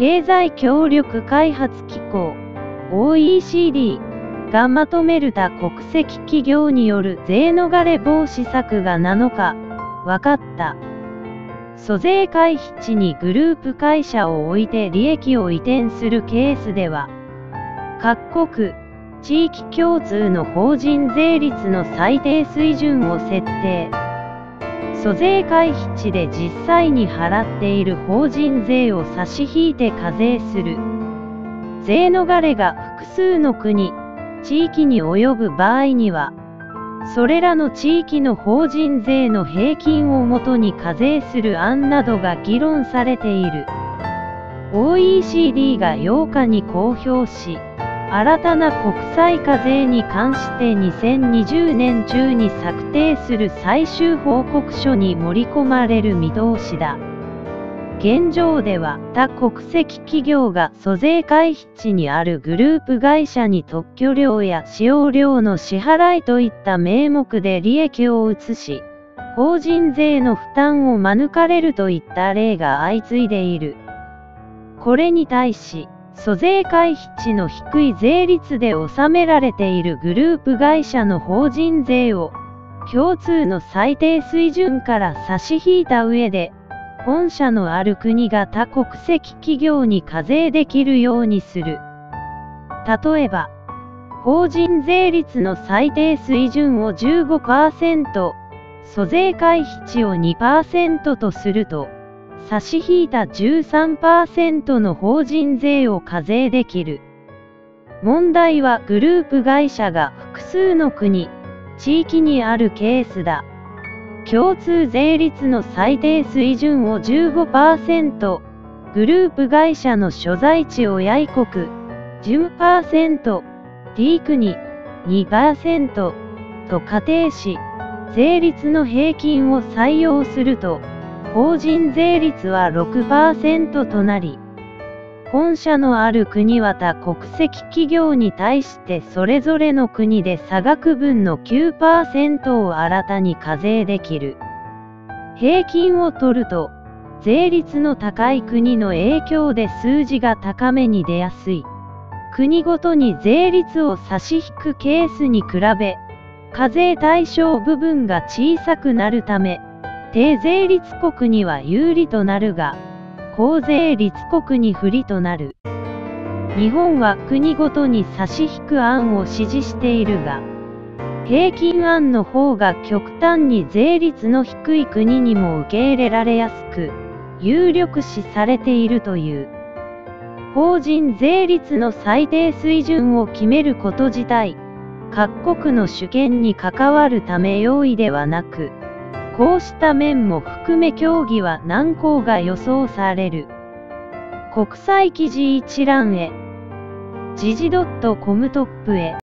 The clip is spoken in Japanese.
経済協力開発機構 OECD がまとめる他国籍企業による税逃れ防止策が7日、分かった。租税回避地にグループ会社を置いて利益を移転するケースでは、各国、地域共通の法人税率の最低水準を設定。租税回避地で実際に払っている法人税を差し引いて課税する。税逃れが複数の国、地域に及ぶ場合には、それらの地域の法人税の平均をもとに課税する案などが議論されている。OECD が8日に公表し、新たな国際課税に関して2020年中に策定する最終報告書に盛り込まれる見通しだ。現状では他国籍企業が租税回避地にあるグループ会社に特許料や使用料の支払いといった名目で利益を移し、法人税の負担を免れるといった例が相次いでいる。これに対し、租税回避地の低い税率で納められているグループ会社の法人税を共通の最低水準から差し引いた上で本社のある国が他国籍企業に課税できるようにする。例えば、法人税率の最低水準を15%、租税回避地を2%とすると、差し引いた13%の法人税を課税できる。問題はグループ会社が複数の国、地域にあるケースだ。共通税率の最低水準を15%、グループ会社の所在地親異国10%、T 国2%と仮定し、税率の平均を採用すると、法人税率は6%となり、本社のある国は他国籍企業に対してそれぞれの国で差額分の9%を新たに課税できる。平均を取ると、税率の高い国の影響で数字が高めに出やすい。国ごとに税率を差し引くケースに比べ、課税対象部分が小さくなるため、低税率国には有利となるが、高税率国に不利となる。日本は国ごとに差し引く案を支持しているが、平均案の方が極端に税率の低い国にも受け入れられやすく、有力視されているという。法人税率の最低水準を決めること自体、各国の主権に関わるため容易ではなく、こうした面も含め協議は難航が予想される。国際記事一覧へ。時事 .com トップへ。